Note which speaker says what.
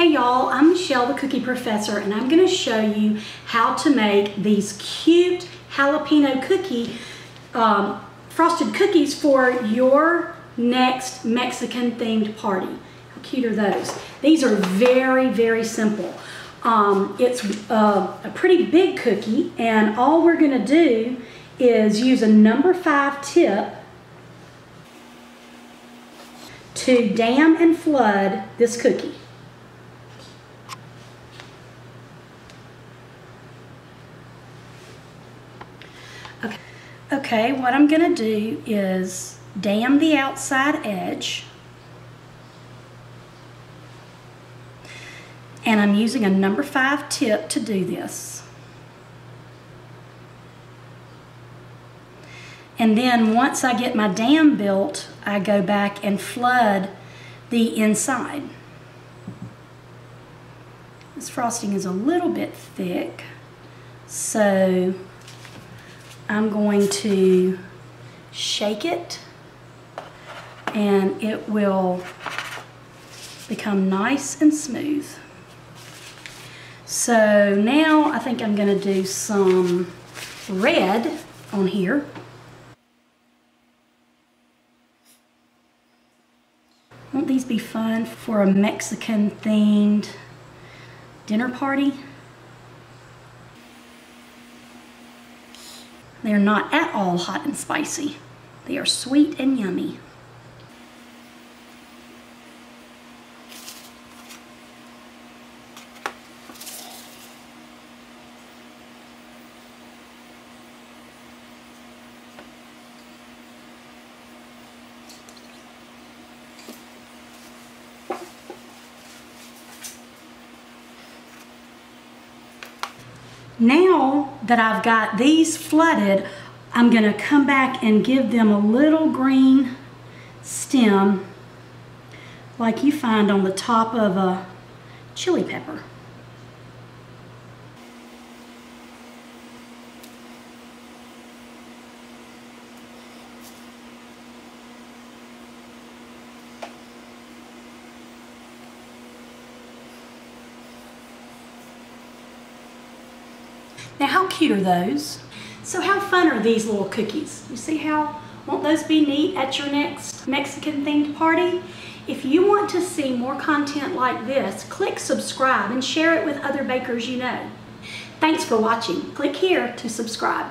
Speaker 1: Hey y'all, I'm Michelle the Cookie Professor and I'm going to show you how to make these cute jalapeno cookie um, frosted cookies for your next Mexican themed party. How cute are those? These are very, very simple. Um, it's uh, a pretty big cookie and all we're going to do is use a number five tip to dam and flood this cookie. Okay, okay what I'm going to do is dam the outside edge. And I'm using a number five tip to do this. And then once I get my dam built, I go back and flood the inside. This frosting is a little bit thick, so I'm going to shake it and it will become nice and smooth. So now I think I'm going to do some red on here. Won't these be fun for a Mexican themed dinner party? They are not at all hot and spicy. They are sweet and yummy. Now that I've got these flooded, I'm gonna come back and give them a little green stem like you find on the top of a chili pepper. Now how cute are those? So how fun are these little cookies? You see how, won't those be neat at your next Mexican themed party? If you want to see more content like this, click subscribe and share it with other bakers you know. Thanks for watching. Click here to subscribe.